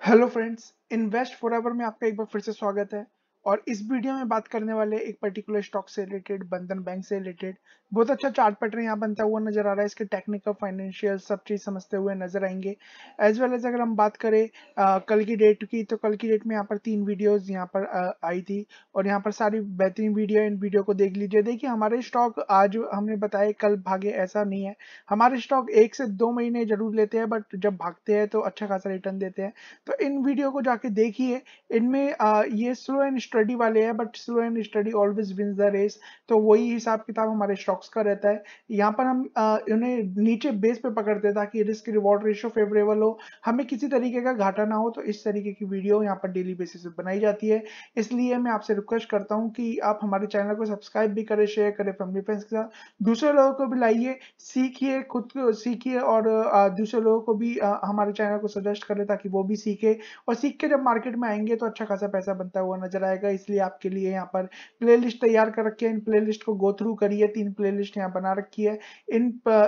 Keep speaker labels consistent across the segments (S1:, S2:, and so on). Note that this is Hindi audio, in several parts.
S1: हेलो फ्रेंड्स इन्वेस्ट फॉरएवर में आपका एक बार फिर से स्वागत है। और इस वीडियो में बात करने वाले एक पर्टिकुलर स्टॉक से रिलेटेड बंधन बैंक से रिलेटेड बहुत अच्छा चार्ट पैटर्न यहाँ बनता हुआ नज़र आ रहा है। इसके टेक्निकल फाइनेंशियल सब चीज़ समझते हुए नज़र आएँगे। एज वेल एज अगर हम बात करें आ, कल की डेट की तो कल की डेट में यहाँ पर तीन वीडियोस यहाँ पर आई थी। और यहाँ पर सारी बेहतरीन वीडियो इन वीडियो को देख लीजिए। देखिए हमारे स्टॉक आज हमने बताया कल भागे ऐसा नहीं है। हमारे स्टॉक एक से दो महीने ज़रूर लेते हैं बट जब भागते हैं तो अच्छा खासा रिटर्न देते हैं। तो इन वीडियो को जाके देखिए। इनमें ये स्लो एंड स्टडी वाले हैं but slow and steady always wins the race तो वही हिसाब किताब हमारे स्टॉक्स का रहता है। यहाँ पर हम इन्हें नीचे बेस पे पकड़ते हैं ताकि रिस्क रिवॉर्ड रेशियो फेवरेबल हो। हमें किसी तरीके का घाटा ना हो तो इस तरीके की वीडियो यहाँ पर डेली बेसिस पे बनाई जाती है। इसलिए मैं आपसे रिक्वेस्ट करता हूँ कि आप हमारे चैनल को सब्सक्राइब भी करें शेयर करें फैमिली फ्रेंड्स के साथ। दूसरे लोगों को भी लाइए, सीखिए खुद को, सीखिए और दूसरे लोगों को भी हमारे चैनल को सजेस्ट करें ताकि वो भी सीखे। और सीख के जब मार्केट में आएँगे तो अच्छा खासा पैसा बनता हुआ नज़र आएगा। इसलिए आपके लिए यहाँ पर प्लेलिस्ट तैयार कर रखी है। इन प्लेलिस्ट को गो थ्रू करिए, तीन प्लेलिस्ट यहाँ बना रखी है। इन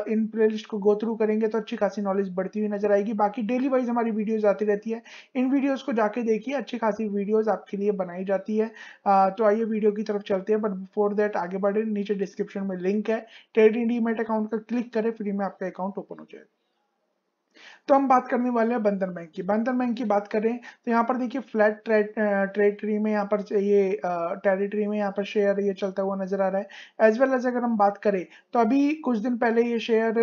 S1: इन प्लेलिस्ट को गो थ्रू करेंगे तो अच्छी खासी नॉलेज बढ़ती हुई नज़र आएगी। बाकी डेली वाइज हमारी वीडियोज़ आती रहती है। इन वीडियोज़ को जाके देखिए, अच्छी खासी वीडियोज़ आपके लिए बनाई जाती है। तो आइए वीडियो की तरफ़ चलते हैं बट बिफोर दैट आगे बढ़े। नीचे डिस्क्रिप्शन में लिंक है। ट्रेड इंडीमेट अकाउंट का क्लिक करें फ्री में आपका अकाउंट ओपन हो जाएगा। तो हम बात करने वाले हैं बंधन बैंक की। बंधन बैंक की बात करें तो यहाँ पर देखिए फ्लैट ट्रेड ट्रेड में यहाँ पर ये टेरिटरी में यहाँ पर शेयर ये चलता हुआ नज़र आ रहा है। एज वेल एज अगर हम बात करें तो अभी कुछ दिन पहले ये शेयर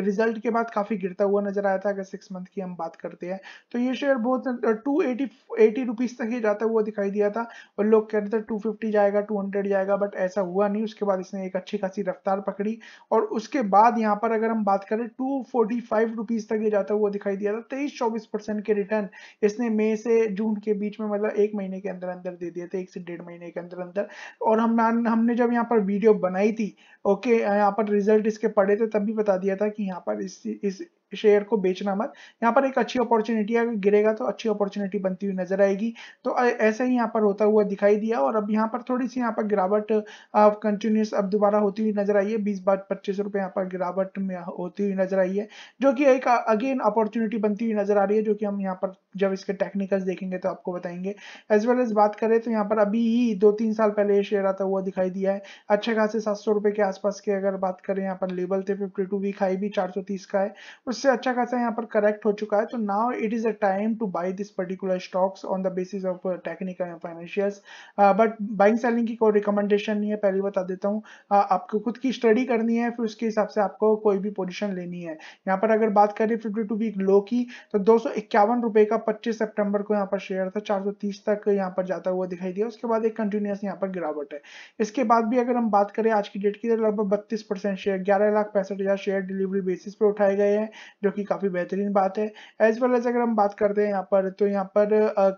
S1: रिज़ल्ट के बाद काफ़ी गिरता हुआ नज़र आया था, अगर सिक्स मंथ की हम बात करते हैं। तो ये शेयर बहुत टू एटी एटी रुपीज़ तक ही जाता हुआ दिखाई दिया था और लोग कह रहे थे टू फिफ्टी जाएगा, टू हंड्रेड जाएगा, बट ऐसा हुआ नहीं। उसके बाद इसने एक अच्छी खासी रफ्तार पकड़ी और उसके बाद यहाँ पर अगर हम बात करें टू फोर्टी फाइव रुपीज़ तक ये जाता हुआ दिखाई दिया था। तेईस चौबीस परसेंट के रिटर्न इसने मई से जून के बीच में मतलब एक महीने के अंदर अंदर दे दिए थे, एक से डेढ़ महीने के अंदर अंदर। और हम हमने जब यहाँ पर वीडियो बनाई थी ओके यहाँ पर रिज़ल्ट इसके पड़े थे तब भी बता दिया था कि यहाँ पर इस इस शेयर को बेचना मत। यहाँ पर एक अच्छी अपॉर्चुनिटी अगर गिरेगा तो अच्छी अपॉर्चुनिटी बनती हुई नज़र आएगी। तो ऐसा ही यहाँ पर होता हुआ दिखाई दिया और अब यहाँ पर थोड़ी सी यहाँ पर गिरावट कंटिन्यूस अब दोबारा होती हुई नज़र आई है। बीस बार पच्चीस रुपए यहाँ पर गिरावट में होती हुई नज़र आई है, जो कि एक अगेन अपॉर्चुनिटी बनती हुई नज़र आ रही है, जो कि हम यहाँ पर जब इसके टेक्निकल्स देखेंगे तो आपको बताएँगे। एज वेल एज बात करें तो यहाँ पर अभी ही दो तीन साल पहले ये शेयर आता हुआ दिखाई दिया है। अच्छे खासे सात सौ रुपए के आसपास के अगर बात करें यहाँ पर लेवल थे फिफ्टी टू वीक हाई भी चार सौ तीस का है। उससे अच्छा खासा यहाँ पर करेक्ट हो चुका है। तो now it is a time to buy this particular stocks on the basis of technical and financials but buying selling की कोई रिकमेंडेशन नहीं है। पहले बता देता हूँ uh, आपको खुद की स्टडी करनी है फिर उसके हिसाब से आपको कोई भी पोजिशन लेनी है। यहाँ पर अगर बात करें फिफ्टी टू वीक लो की तो दो सौ इक्यावन रुपए का पच्चीस सेप्टेम्बर को यहाँ पर शेयर था, चार सौ तीस तक यहाँ पर जाता हुआ दिखाई दिया। उसके बाद एक कंटिन्यूस यहाँ पर गिरावट है। इसके बाद भी अगर हम बात करें, आज की डेट की तो लगभग बत्तीस परसेंट शेयर ग्यारह लाख पैंसठ हज़ार शेयर डिलीवरी बेसिस पे उठाए गए हैं, जो कि काफ़ी बेहतरीन बात है। एज वेल एज अगर हम बात करते हैं यहाँ पर तो यहाँ पर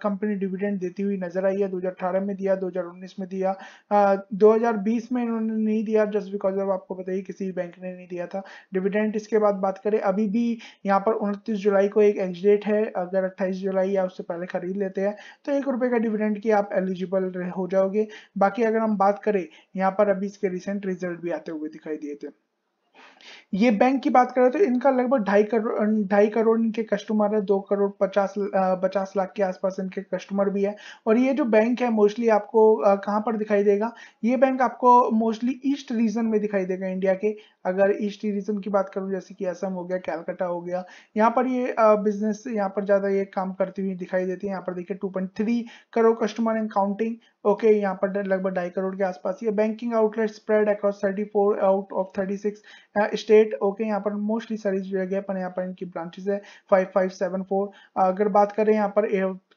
S1: कंपनी डिविडेंड देती हुई नज़र आई है। 2018 में दिया 2019 में दिया। 2020 में इन्होंने नहीं दिया जस्ट बिकॉज़ अब आपको बताइए किसी बैंक ने नहीं दिया था। डिविडेंड इसके बाद बात करें, अभी भी यहाँ पर उनतीस जुलाई को एक एज डेट है। अगर अट्ठाईस जुलाई या उससे पहले खरीद लेते हैं। तो एक रुपए का डिविडेंड की आप एलिजिबल हो जाओगे। बाकी अगर हम बात करें, यहाँ पर अभी इसके रिसेंट रिज़ल्ट भी आते हुए दिखाई दिए थे। ये बैंक की बात करें तो इनका लगभग ढाई करोड़ ढाई करोड़ इनके कस्टमर है, दो करोड़ पचास पचास लाख के आसपास इनके कस्टमर भी है। और ये जो बैंक है मोस्टली आपको कहाँ पर दिखाई देगा? ये बैंक आपको मोस्टली ईस्ट रीजन में दिखाई देगा इंडिया के। अगर ईस्ट रीजन की बात करूँ, जैसे कि असम हो गया कैलकाटा हो गया, यहाँ पर ये बिज़नेस यहाँ पर ज़्यादा ये काम करती हुई दिखाई देती है। यहाँ पर देखिए two crore customer in counting okay okay, यहाँ पर लगभग ढाई करोड़ के आसपास ये banking outlet spread across 34 out of 36 state okay यहाँ पर मोस्टली सारी जगह पर यहाँ पर इनकी ब्रांचेस है 5574 अगर बात करें यहाँ पर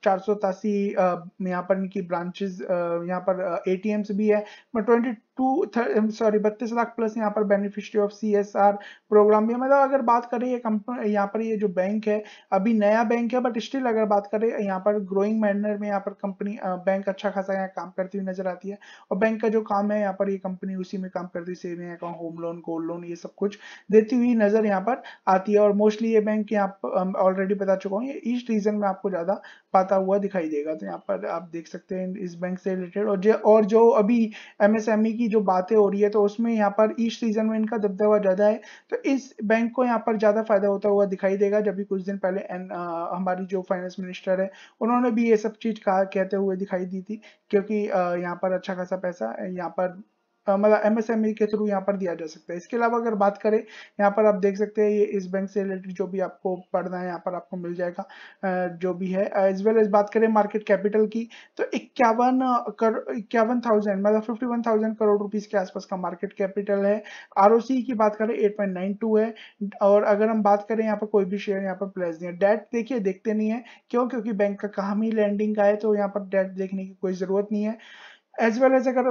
S1: चार सौ यहाँ पर इनकी ब्रांचेस यहाँ पर एटीएम्स भी है ट्वेंटी सॉरी बत्तीस लाख प्लस यहाँ पर beneficiary of C S R program भी मतलब अगर बात करें ये यहाँ पर ये जो बैंक है, अभी नया बैंक है बट स्टिल अगर बात करें, यहाँ पर ग्रोइंग मैनर में यहाँ पर कंपनी बैंक अच्छा खासा यहाँ काम करती हुई नज़र आती है। और बैंक का जो काम है, यहाँ पर ये कंपनी उसी में काम करती है saving account home loan gold loan ये सब कुछ देती हुई नज़र यहाँ पर आती है। और मोस्टली ये बैंक यहाँ ऑलरेडी बता चुका हूँ, ये ईस्ट रीजन में आपको ज़्यादा पाता हुआ दिखाई देगा। तो यहाँ पर आप देख सकते हैं, इस बैंक से रिलेटेड और जो और जो अभी एमएसएमई की की जो बातें हो रही है तो उसमें यहाँ पर ईस्ट सीज़न में इनका दबदबा ज़्यादा है। तो इस बैंक को यहाँ पर ज़्यादा फ़ायदा होता हुआ दिखाई देगा जब भी कुछ दिन पहले एन, आ, हमारी जो फाइनेंस मिनिस्टर है उन्होंने भी ये सब चीज़ कहा कहते हुए दिखाई दी थी क्योंकि यहाँ पर अच्छा खासा पैसा यहाँ पर मतलब एमएसएमई के थ्रू यहाँ पर दिया जा सकता है। इसके अलावा अगर बात करें, यहाँ पर आप देख सकते हैं ये इस बैंक से रिलेटेड जो भी आपको पढ़ना है, यहाँ पर आपको मिल जाएगा जो भी है। एज वेल एज बात करें मार्केट कैपिटल की तो इक्यावन इक्यावन थाउज़ेंड मतलब fifty one thousand crore rupees के आसपास का मार्केट कैपिटल है। आरओसी की बात करें एट पॉइंट नाइन टू है। और अगर हम बात करें, यहाँ पर कोई भी शेयर यहाँ पर प्लेस नहीं है। डेट देखिए, देखते नहीं है। क्यों? क्योंकि बैंक का काम ही लैंडिंग का है तो यहाँ पर डेट देखने की कोई ज़रूरत नहीं है। एज वेल एज अगर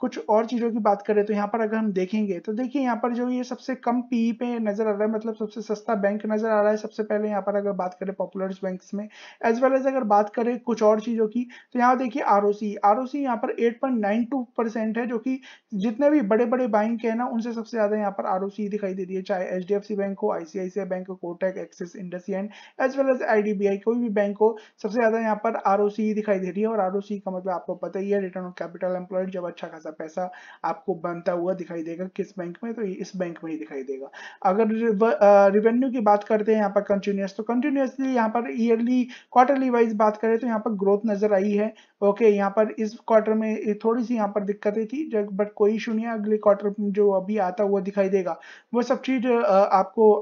S1: कुछ और चीज़ों की बात करें तो यहाँ पर अगर हम देखेंगे तो देखिए यहाँ पर जो ये सबसे कम पी पे नज़र आ रहा है मतलब सबसे सस्ता बैंक नज़र आ रहा है, सबसे पहले यहाँ पर अगर बात करें पॉपुलर बैंक में एज वेल एज अगर बात करें कुछ और चीज़ों की तो यहाँ देखिए R O C R O C यहाँ पर eight point nine two percent है, जो कि जितने भी बड़े बड़े बैंक है ना, उनसे सबसे ज़्यादा यहाँ पर आर ओ सी दिखाई दे रही है, चाहे H D F C bank हो आईसीआईसीआई बैंक हो Kotak Axis IndusInd as well as I D B I कोई भी बैंक हो, सबसे ज़्यादा यहाँ पर आर ओ सी दिखाई दे रही है, और आर ओ सी का मतलब आपको पता ही है रिटर्न ऑन कैपिटल एम्प्लॉयड जब अच्छा खासा पैसा आपको बनता हुआ दिखाई देगा, किस बैंक में तो इस बैंक में ही दिखाई देगा। अगर रिवेन्यू की बात करते हैं यहाँ पर कंटिन्यूस तो कंटिन्यूसली यहाँ पर ईयरली क्वार्टरली वाइज बात करें तो यहाँ पर ग्रोथ नज़र आई है। ओके यहाँ पर इस क्वार्टर में थोड़ी सी यहाँ पर दिक्कतें थी बट कोई इशू नहीं है, अगले क्वार्टर जो अभी आता हुआ दिखाई देगा, वो सब चीज़ आपको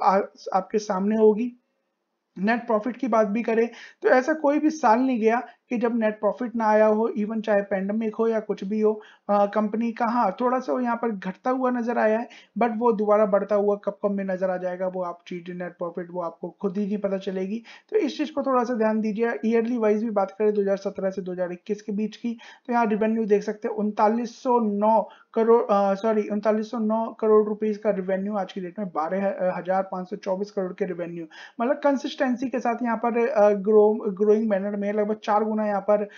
S1: आपके सामने होगी। नेट प्रॉफिट की बात भी करें तो ऐसा कोई भी साल नहीं गया कि जब नेट प्रॉफिट ना आया हो इवन चाहे पेंडेमिक हो या कुछ भी हो कंपनी का हाँ थोड़ा सा वो यहाँ पर घटता हुआ नज़र आया है बट वो दोबारा बढ़ता हुआ कब कब में नज़र आ जाएगा, वो आप चीज़ नेट प्रॉफिट वो आपको खुद ही नहीं पता चलेगी। तो इस चीज़ को थोड़ा सा ध्यान दीजिए ईयरली वाइज भी बात करें 2017 से 2021 के बीच की तो यहाँ रिवेन्यू देख सकते हैं, उनतालीस करोड़ सॉरी उनतालीस करोड़ रुपीज़ का रिवेन्यू आज की डेट में, बारह हज़ार सौ चौबीस करोड़ के रिवेन्यू मतलब कंसिस्टेंसी के साथ यहाँ पर ग्रो ग्रोइंग मैनर में लगभग चार गुना यहाँ पर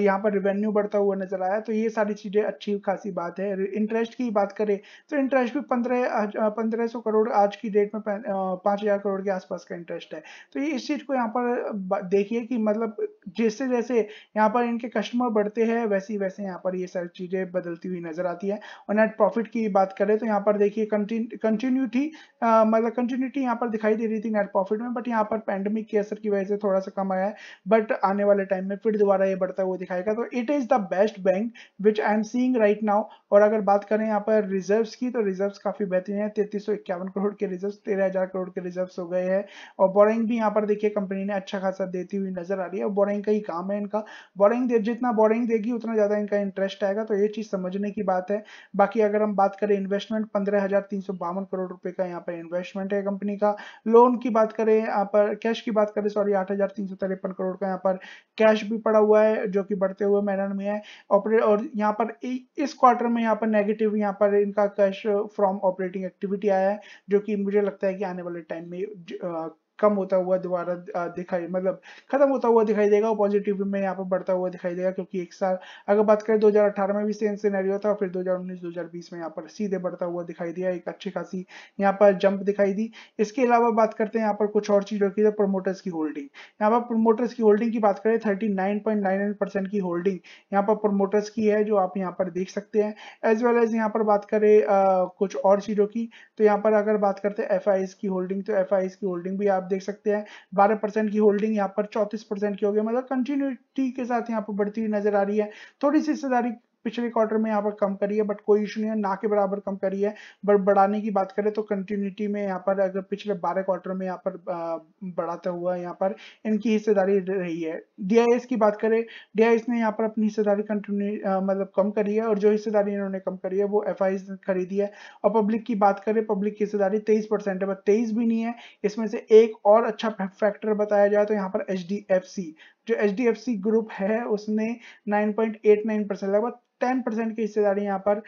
S1: यहाँ पर रिवेन्यू बढ़ता हुआ नज़र आया तो ये सारी चीज़ें अच्छी खासी बात है। इंटरेस्ट की बात करें तो इंटरेस्ट भी पंद्रह पंद्रह सौ करोड़ आज की डेट में पाँच हज़ार करोड़ के आसपास का इंटरेस्ट है। तो ये इस चीज़ को यहाँ पर देखिए कि मतलब जैसे जैसे यहाँ पर इनके कस्टमर बढ़ते हैं, वैसे वैसे यहाँ पर ये सारी चीज़ें बदलती हुई नज़र आती है। और नेट प्रॉफिट की बात करें तो यहाँ पर देखिए कंटिन्यूटी मतलब कंटिन्यूटी यहाँ पर दिखाई दे रही थी नेट प्रॉफिट में, बट यहाँ पर पैंडमिक के असर की वजह से थोड़ा सा कम आया है। बट आने वाले टाइम में फिर दोबारा ये बढ़ता हुआ दिखाएगा। तो it is the best bank, which I am seeing right now और अगर बात करें यहाँ पर रिज़र्व की तो रिज़र्व काफ़ी बेहतरीन है। तैतीस करोड़ के रिज़र्व तेरह करोड़ के रिज़र्व हो गए हैं। और बोरिंग भी यहाँ पर देखिए कंपनी ने अच्छा खासा देती हुई नज़र आ रही है। और बोरिंग का ही काम है इनका। बोरिंग दे, जितना बोरिंग देगी, उतना ज़्यादा इनका इंटरेस्ट आएगा। तो ये चीज़ समझने की बात है। बाकी अगर हम बात करें इन्वेस्टमेंट पंद्रह करोड़ रुपए का यहाँ पर इन्वेस्टमेंट है कंपनी का। लोन की बात करें, यहाँ पर कैश की बात करें सॉरी आठ करोड़ का यहाँ पर कैश भी पड़ा हुआ है, जो कि बढ़ते हुए मैनर में है। ऑपरेट और यहाँ पर इस क्वार्टर में यहाँ पर नेगेटिव यहाँ पर इनका कैश फ्रॉम ऑपरेटिंग एक्टिविटी आया है, जो कि मुझे लगता है कि आने वाले टाइम में कम होता हुआ दोबारा दिखाई मतलब खत्म होता हुआ दिखाई देगा और पॉजिटिव में यहाँ पर बढ़ता हुआ दिखाई देगा क्योंकि एक साल, अगर बात करें 2018 में भी सेम सिनेरियो था फिर 2019-2020 में यहाँ पर सीधे बढ़ता हुआ दिखाई दिया, एक अच्छी खासी यहाँ पर जंप दिखाई दी। इसके अलावा बात करते हैं यहाँ पर कुछ और चीज़ों की प्रमोटर्स की होल्डिंग यहाँ पर प्रमोटर्स की होल्डिंग की बात करें थर्टी की होल्डिंग यहाँ पर प्रमोटर्स की है, जो आप यहाँ पर देख सकते हैं। एज वेल एज यहाँ पर बात करें कुछ और चीज़ों की तो यहाँ पर अगर बात करते हैं एफ़ की होल्डिंग तो एफ़ की होल्डिंग भी आप आप देख सकते हैं 12 परसेंट की होल्डिंग यहाँ पर 34 परसेंट की हो गई। मतलब कंटिन्यूटी के साथ यहाँ पर बढ़ती हुई नज़र आ रही है। थोड़ी सी हिस्सेदारी पिछले क्वार्टर में यहाँ पर कम करी है बट कोई इशू नहीं है, ना के बराबर कम करी है। बट बढ़ाने की बात करें तो कंटिन्यूटी में यहाँ पर अगर पिछले बारह क्वार्टर में यहाँ पर बढ़ाता हुआ यहाँ पर इनकी हिस्सेदारी रही है। डीआईएस की बात करें डीआईएस ने यहाँ पर अपनी हिस्सेदारी कंटिन्यू मतलब कम करी है और जो हिस्सेदारी इन्होंने कम करी है वो एफ़ खरीदी है। और पब्लिक की बात करें पब्लिक की हिस्सेदारी तेईस परसेंट है बट तेईस भी नहीं है। इसमें से एक और अच्छा फैक्टर बताया जाए तो यहाँ पर एचडीएफसी जो एचडीएफसी ग्रुप है, उसने 9.89 परसेंट लगभग टेन परसेंट की हिस्सेदारी यहाँ पर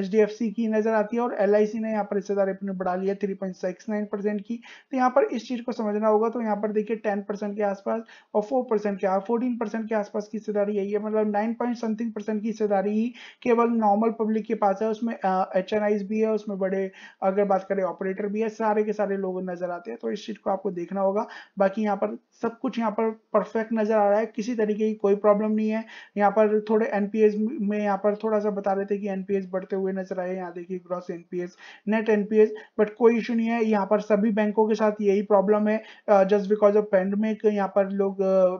S1: HDFC की नज़र आती है और LIC ने यहाँ पर हिस्सेदारी अपनी बढ़ा लिया थ्री परसेंट की। तो यहाँ पर इस चीज़ को समझना होगा तो यहाँ पर देखिए टेन परसेंट के आसपास और फोर परसेंट के फोर्टीन परसेंट के आसपास की हिस्सेदारी यही है। मतलब नाइन पॉइंट समथिंग परसेंट की हिस्सेदारी ही केवल नॉर्मल पब्लिक के पास है। उसमें एच भी है, उसमें बड़े अगर बात करें ऑपरेटर भी है, सारे के सारे लोग नज़र आते हैं। तो इस चीज़ को आपको देखना होगा। बाकी यहाँ पर सब कुछ यहाँ पर परफेक्ट नज़र आ रहा है। किसी तरीके की कोई प्रॉब्लम नहीं है। यहाँ पर थोड़े एनपीएस में यहाँ पर थोड़ा सा बता रहे थे कि एनपीएस बढ़ते हुए नज़र आए, यहाँ देखिए gross NPS net NPS but कोई इशू नहीं है। यहाँ पर सभी बैंकों के साथ यही प्रॉब्लम है। जस्ट बिकॉज़ ऑफ़ पेंडेमिक यहाँ पर लोग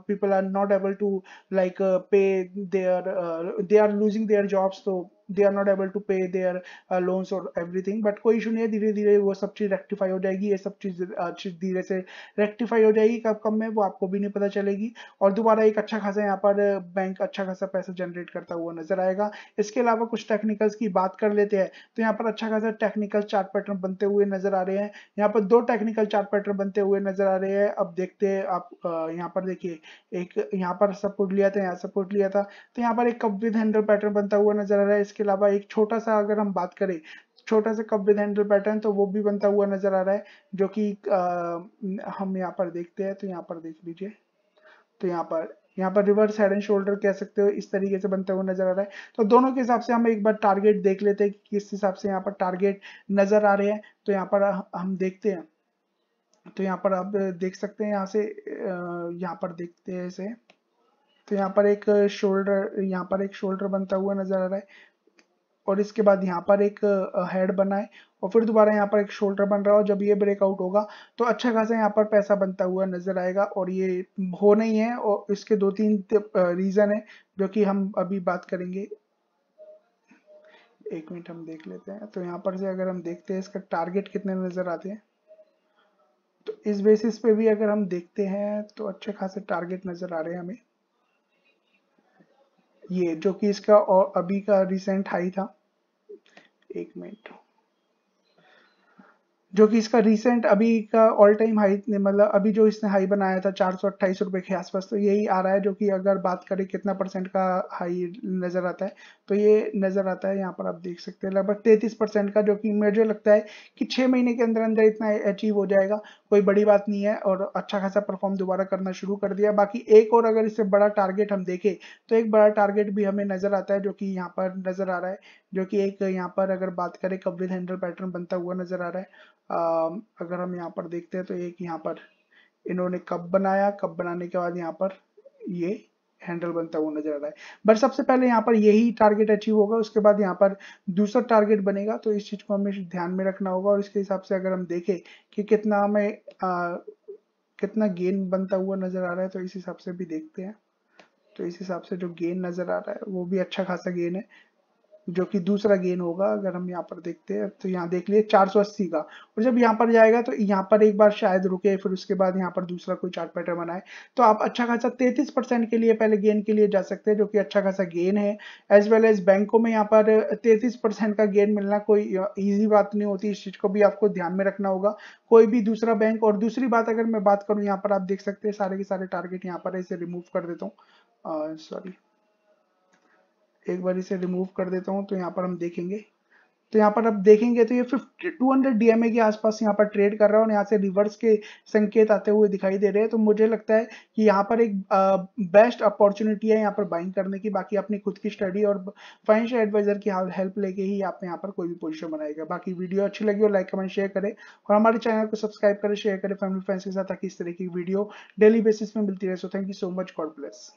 S1: people are not able to like pay their they are losing their jobs तो they are not able to pay their loans और एवरीथिंग बट कोई इशू नहीं है धीरे धीरे वो सब चीज़ रेक्टिफाई हो जाएगी, ये सब चीज़ धीरे से रेक्टिफाई हो जाएगी, कब कब में वो आपको भी नहीं पता चलेगी। और दोबारा एक अच्छा खासा यहाँ पर बैंक अच्छा खासा पैसा जनरेट करता हुआ नज़र आएगा। इसके अलावा कुछ टेक्निकल्स की बात कर लेते हैं तो यहाँ पर अच्छा खासा टेक्निकल चार्ट पैटर्न बनते हुए नज़र आ रहे हैं। यहाँ पर दो टेक्निकल चार्ट पैटर्न बनते हुए नज़र आ रहे हैं। अब देखते हैं आप यहाँ पर देखिए, एक यहाँ पर सपोर्ट लिया था, यहाँ सपोर्ट लिया था। तो यहाँ पर एक कप विद हैंडल पैटर्न बनता हुआ नज़र आ रहा है। इसके अलावा एक छोटा सा अगर हम बात करें, छोटा सा कप विद हैंडल पैटर्न तो वो भी बनता हुआ नज़र आ रहा है, जो कि हम यहाँ पर देखते हैं तो यहाँ पर देख लीजिए। तो यहाँ पर यहाँ पर रिवर्स हेड एंड शोल्डर कह सकते हो, इस तरीके से बनते हुए नज़र आ रहा है। तो दोनों के हिसाब से हम एक बार टारगेट देख लेते हैं कि किस हिसाब से यहाँ पर टारगेट नज़र आ रहे हैं। तो यहाँ पर हम देखते हैं। तो यहाँ पर आप देख सकते हैं, यहाँ से यहाँ पर देखते हैं इसे। तो यहाँ पर एक शोल्डर, यहाँ पर एक शोल्डर बनता हुआ नज़र आ रहा है। और इसके बाद यहाँ पर एक हेड बना है और फिर दोबारा यहाँ पर एक शोल्डर बन रहा है जब ये ब्रेकआउट होगा तो अच्छा खासा यहाँ पर पैसा बनता हुआ नज़र आएगा और ये हो नहीं है और इसके दो तीन रीजन है जो कि हम अभी बात करेंगे। एक मिनट हम देख लेते हैं। तो यहाँ पर से अगर हम देखते हैं, इसका टारगेट कितने नज़र आते हैं? तो इस बेसिस पे भी अगर हम देखते हैं तो अच्छे खासे टारगेट नज़र आ रहे हैं हमें। ये जो कि इसका और अभी का रिसेंट हाई था। एक मिनट जो कि इसका रिसेंट अभी का ऑल टाइम हाई मतलब अभी जो इसने हाई बनाया था, चार सौ अट्ठाईस रुपए के आसपास तो यही आ रहा है, जो कि अगर बात करें कितना परसेंट का हाई नज़र आता है तो ये नज़र आता है, यहाँ पर आप देख सकते हैं, लगभग तैतीस परसेंट का, जो कि मुझे लगता है कि छह महीने के अंदर अंदर इतना अचीव हो जाएगा, कोई बड़ी बात नहीं है, और अच्छा खासा परफॉर्म दोबारा करना शुरू कर दिया। बाकी एक और अगर इससे बड़ा टारगेट हम देखें तो एक बड़ा टारगेट भी हमें नज़र आता है, जो कि यहाँ पर नज़र आ रहा है जो कि एक यहाँ पर अगर बात करें विद हैंडल पैटर्न बनता हुआ नज़र आ रहा है आ, अगर हम यहाँ पर देखते हैं तो एक यहाँ पर इन्होंने कब बनाया कब बनाने के बाद यहाँ पर ये हैंडल बनता हुआ नज़र आ रहा है। बट सबसे पहले यहाँ पर यही टारगेट अचीव होगा उसके बाद यहाँ पर दूसरा टारगेट बनेगा तो इस चीज़ को हमें ध्यान में रखना होगा और इसके हिसाब से अगर हम देखें कि कितना हमें कितना गेन बनता हुआ नज़र आ रहा है तो इस हिसाब से भी देखते हैं। तो इस हिसाब से जो गेन नज़र आ रहा है वो भी अच्छा खासा गेन है। जो कि दूसरा गेन होगा, अगर हम यहाँ पर देखते हैं तो यहाँ देख लिए 480 का। और जब यहाँ पर जाएगा तो यहाँ पर एक बार शायद रुके, फिर उसके बाद यहाँ पर दूसरा कोई चार्ट पैटर्न बनाए। तो आप अच्छा खासा 33 परसेंट के लिए पहले गेन के लिए जा सकते हैं, जो कि अच्छा खासा गेन है। एज वेल एज बैंकों में यहाँ पर तैतीस परसेंट का गेन मिलना कोई ईजी बात नहीं होती, इस चीज़ को भी आपको ध्यान में रखना होगा। कोई भी दूसरा बैंक, और दूसरी बात अगर मैं बात करूँ, यहाँ पर आप देख सकते हैं, सारे के सारे टारगेट यहाँ पर इसे रिमूव कर देता हूँ। सॉरी एक बार इसे रिमूव कर देता हूँ तो यहाँ पर हम देखेंगे। तो यहाँ पर अब देखेंगे तो ये 50 200 डीएमए के आसपास यहाँ पर ट्रेड कर रहा है और यहाँ से रिवर्स के संकेत आते हुए दिखाई दे रहे हैं। तो मुझे लगता है कि यहाँ पर एक बेस्ट अपॉर्चुनिटी है यहाँ पर बाइंग करने की। बाकी अपनी खुद की स्टडी और फाइनेंशियल एडवाइजर की हेल्प लेके ही आप यहाँ पर कोई भी पोजिशन बनाएगा। बाकी वीडियो अच्छी लगी हो लाइक कमेंट शेयर करें और हमारे चैनल को सब्सक्राइब करें शेयर करें फैमिली फ्रेंड्स के साथ ताकि इस तरह की वीडियो डेली बेसिस में मिलती रहे। So thank you so much God bless